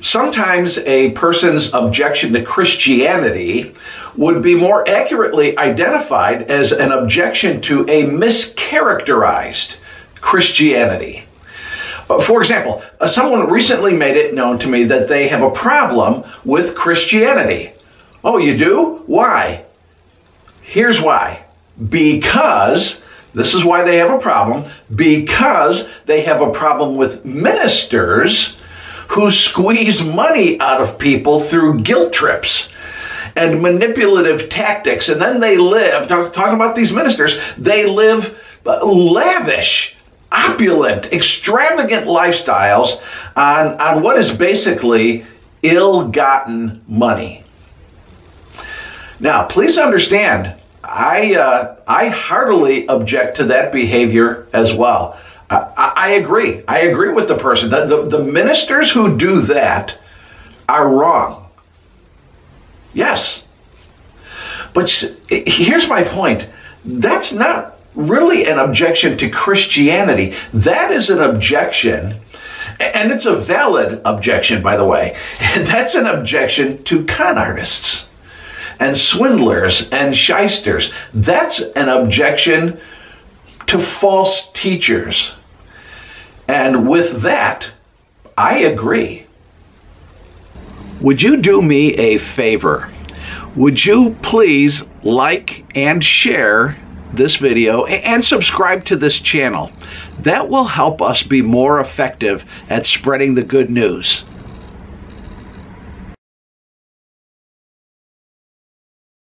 sometimes a person's objection to Christianity would be more accurately identified as an objection to a mischaracterized Christianity. Uh, For example, uh, someone recently made it known to me that they have a problem with Christianity. Oh, you do? Why? Here's why. Because, this is why they have a problem, because they have a problem with ministers who squeeze money out of people through guilt trips and manipulative tactics. And then they live, talk, talking about these ministers, they live lavish, opulent, extravagant lifestyles on, on what is basically ill gotten money. Now, please understand, I, uh, I heartily object to that behavior as well. I, I agree. I agree with the person. The, the, the ministers who do that are wrong. Yes. But here's my point that's not really an objection to Christianity. That is an objection, and it's a valid objection, by the way. That's an objection to con artists and swindlers and shysters. That's an objection to false teachers. And with that, I agree. Would you do me a favor? Would you please like and share this video and subscribe to this channel? That will help us be more effective at spreading the good news.